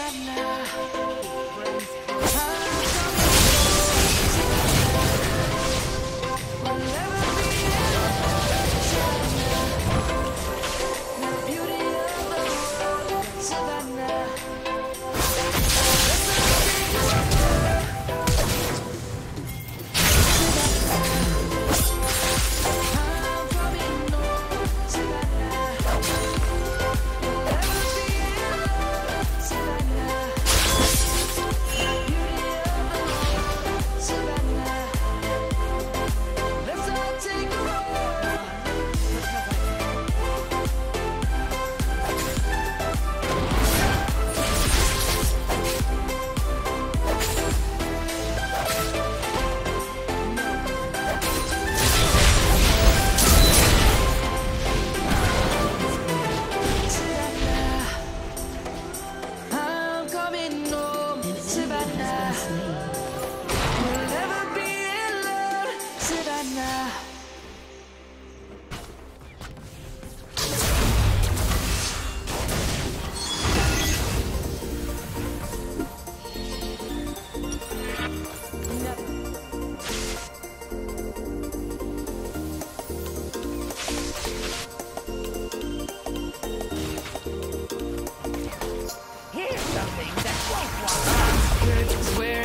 I'm something that won't walk.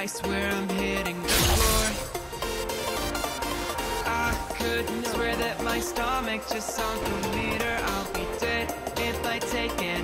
I swear I'm hitting the floor. I could swear that my stomach just sunk a meter. I'll be dead if I take any